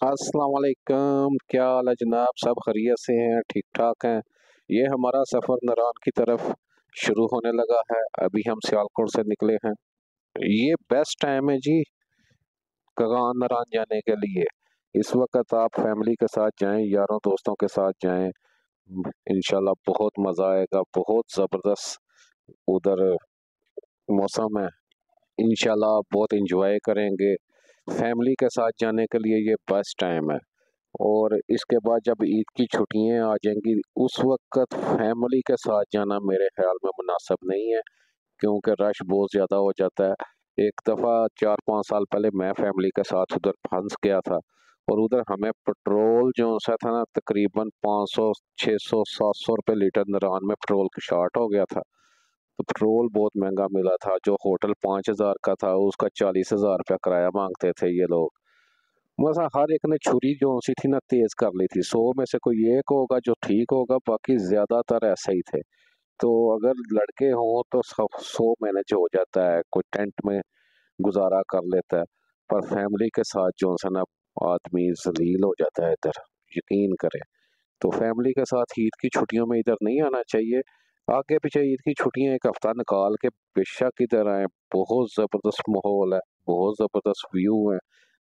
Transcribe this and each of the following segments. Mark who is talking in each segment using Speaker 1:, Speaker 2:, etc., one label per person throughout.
Speaker 1: السلام علیکم، کیا حال ہے جناب؟ سب خیریت سے ہیں، ٹھیک ٹھاک ہیں۔ یہ ہمارا سفر نران کی طرف شروع ہونے لگا ہے۔ ابھی ہم سیالکوٹ سے نکلے ہیں۔ یہ بیسٹ ٹائم ہے جی کغان نران جانے کے لیے۔ اس وقت آپ فیملی کے ساتھ جائیں، یاروں دوستوں کے ساتھ جائیں۔ انشاءاللہ بہت مزہ آئے گا، بہت زبردست ادھر موسم ہے۔ انشاءاللہ بہت انجوائے کریں گے۔ فیملی کے ساتھ جانے کے لیے یہ بیسٹ ٹائم ہے۔ اور اس کے بعد جب عید کی چھٹیاں آ جائیں گی، اس وقت فیملی کے ساتھ جانا میرے خیال میں مناسب نہیں ہے، کیونکہ رش بہت زیادہ ہو جاتا ہے۔ ایک دفعہ چار پانچ سال پہلے میں فیملی کے ساتھ ادھر پھنس گیا تھا اور ادھر ہمیں پٹرول جو سا تھا نا، تقریباً پانچ سو، چھ سو، سات سو روپے لیٹر نران میں پٹرول کی شارٹ ہو گیا تھا۔ پٹرول بہت مہنگا ملا تھا، جو ہوٹل پانچ ہزار کا تھا، اس کا چالیس ہزار روپیہ کرایہ مانگتے تھے یہ لوگ۔ مثلا ہر ایک نے چھری جو سی تھی نا، تیز کر لی تھی۔ سو میں سے کوئی ایک ہوگا جو ٹھیک ہوگا، باقی زیادہ تر ایسا ہی تھے۔ تو اگر لڑکے ہوں تو سو مینج ہو جاتا ہے، کوئی ٹینٹ میں گزارا کر لیتا ہے، پر فیملی کے ساتھ جو سا نا، آدمی ذلیل ہو جاتا ہے ادھر، یقین کرے تو فیملی کے ساتھ عید کی چھٹیوں میں ادھر نہیں آنا چاہیے۔ آگے پیچھے عید کی چھٹیاں ایک ہفتہ نکال کے بے شک ادھر آئیں بہت زبردست ماحول ہے، بہت زبردست ویو ہے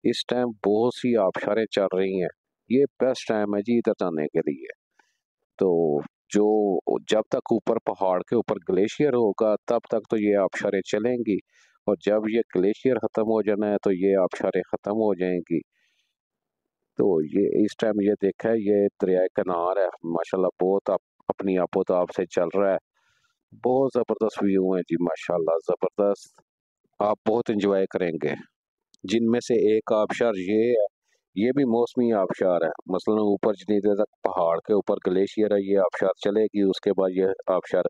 Speaker 1: اس ٹائم بہت سی آبشاریں چل رہی ہیں۔ یہ بیسٹ ٹائم ہے جی ادھر جانے کے لیے۔ تو جو جب تک اوپر پہاڑ کے اوپر گلیشیئر ہوگا، تب تک تو یہ آبشاریں چلیں گی۔ اور جب یہ گلیشیئر ختم ہو جانا ہے تو یہ آبشاریں ختم ہو جائیں گی۔ تو یہ اس ٹائم یہ دیکھا ہے، یہ دریائے کنار ہے۔ ماشاءاللہ بہت آپ اپنی آپ و تاب سے چل رہا ہے۔ بہت زبردست ویو ہیں جی ماشاءاللہ زبردست۔ آپ بہت انجوائے کریں گے۔ جن میں سے ایک آبشار یہ ہے، یہ بھی موسمی آبشار ہے مثلا اوپر جتنی دیر تک پہاڑ کے اوپر گلیشیئر ہے، یہ آبشار چلے گی، اس کے بعد یہ آبشار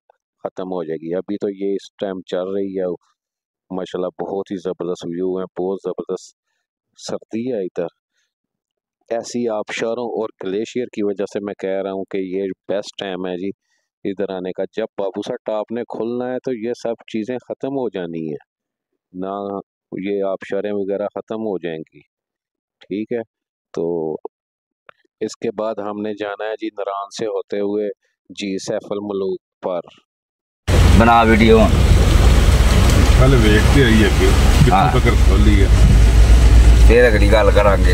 Speaker 1: ختم ہو جائے گی۔ ابھی تو یہ اس ٹائم چل رہی ہے۔ ماشاءاللہ بہت ہی زبردست ویو ہے بہت زبردست۔ سردی ہے ادھر۔ ایسی آبشاروں اور گلیشیئر کی وجہ سے میں کہہ رہا ہوں کہ یہ بیسٹ ٹائم ہے جی ادھر آنے کا۔ جب بابو سا ٹاپ نے کھلنا ہے تو یہ سب چیزیں ختم ہو جانی ہیں۔ نہ یہ آبشاریں وغیرہ ختم ہو جائیں گی۔ ٹھیک ہے؟ تو اس کے بعد ہم نے جانا ہے جی نران سے ہوتے ہوئے جی سیف الملوک پر۔
Speaker 2: بنا ویڈیو۔
Speaker 3: پہلے ویکھتے آئیے کہ کتنا تک کھولی ہے؟
Speaker 2: پھر اگلی گل کریں گے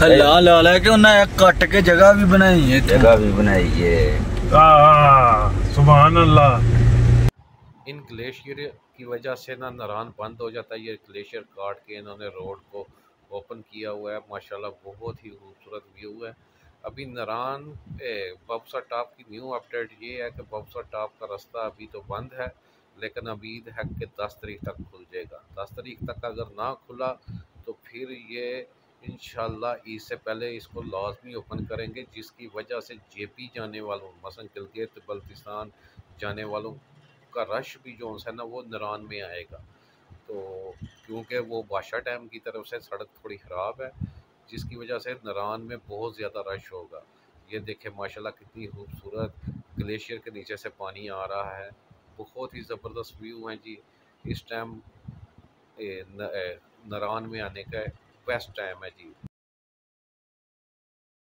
Speaker 4: ہلا لالا کہ انہاں ایک کٹ کے جگہ بھی بنائی ہے
Speaker 2: جگہ بھی بنائی ہے
Speaker 3: سبحان اللہ
Speaker 1: ان گلیشیئر کی وجہ سے نا نران بند ہو جاتا ہے یہ گلیشیئر کاٹ کے انہوں نے روڈ کو اوپن کیا ہوا ہے ماشاءاللہ بہت ہی خوبصورت ویو ہے ابھی نران ببسا ٹاپ کی نیو اپڈیٹ یہ ہے کہ ببسا ٹاپ کا رستہ ابھی تو بند ہے لیکن امید ہے کہ دس تاریخ تک کھل جائے گا دس تاریخ تک اگر نہ کھلا تو پھر یہ انشاءاللہ عید سے پہلے اس کو لازمی اوپن کریں گے، جس کی وجہ سے جے پی جانے والوں، مثلا گلگت بلتستان جانے والوں کا رش بھی جو ہے نا، وہ نران میں آئے گا۔ تو کیونکہ وہ بادشاہ ڈیم کی طرف سے سڑک تھوڑی خراب ہے، جس کی وجہ سے نران میں بہت زیادہ رش ہوگا۔ یہ دیکھیں ماشاءاللہ کتنی خوبصورت گلیشیئر کے نیچے سے پانی آ رہا ہے۔ بہت ہی زبردست ویو ہیں جی۔ اس ٹائم نران میں آنے کا بیسٹ ٹائم ہے جی